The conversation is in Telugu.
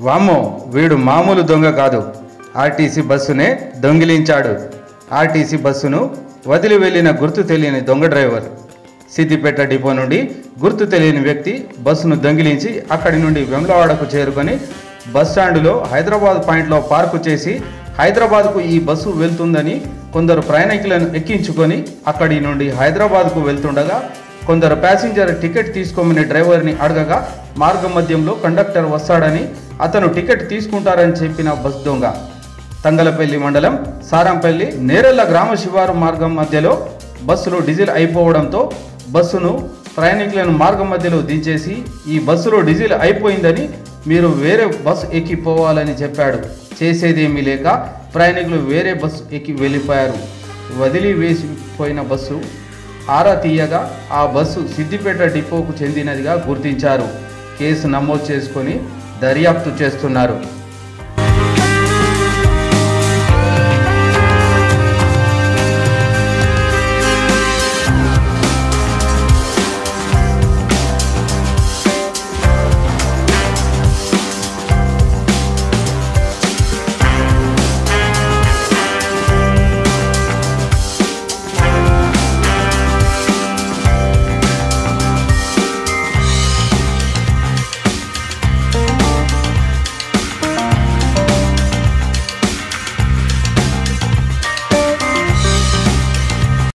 వామ్మో వీడు మామూలు దొంగ కాదు. ఆర్టీసీ బస్సునే దొంగిలించాడు. ఆర్టీసీ బస్సును వదిలి వెళ్ళిన గుర్తు తెలియని దొంగ డ్రైవర్. సిద్దిపేట డిపో నుండి గుర్తు తెలియని వ్యక్తి బస్సును దొంగిలించి అక్కడి నుండి వెమ్లవాడకు చేరుకొని బస్ స్టాండులో హైదరాబాద్ పాయింట్లో పార్కు చేసి హైదరాబాద్కు ఈ బస్సు వెళ్తుందని కొందరు ప్రయాణికులను ఎక్కించుకొని అక్కడి నుండి హైదరాబాద్కు వెళ్తుండగా కొందరు ప్యాసింజర్ టికెట్ తీసుకోమని డ్రైవర్ని అడగగా మార్గం మధ్యంలో కండక్టర్ వస్తాడని అతను టికెట్ తీసుకుంటారని చెప్పిన బస్ దొంగ. తంగలపల్లి మండలం సారంపల్లి నేరెళ్ళ గ్రామ శివారు మార్గం మధ్యలో బస్సులో డీజిల్ అయిపోవడంతో బస్సును ప్రయాణికులను మార్గం మధ్యలో దించేసి ఈ బస్సులో డీజిల్ అయిపోయిందని మీరు వేరే బస్సు ఎక్కిపోవాలని చెప్పాడు. చేసేదేమీ లేక ప్రయాణికులు వేరే బస్సు ఎక్కి వెళ్ళిపోయారు. వదిలి వేసిపోయిన బస్సు ఆరా తీయగా ఆ బస్సు సిద్దిపేట డిపోకు చెందినదిగా గుర్తించారు. కేసు నమోదు చేసుకొని దర్యాప్తు చేస్తున్నారు.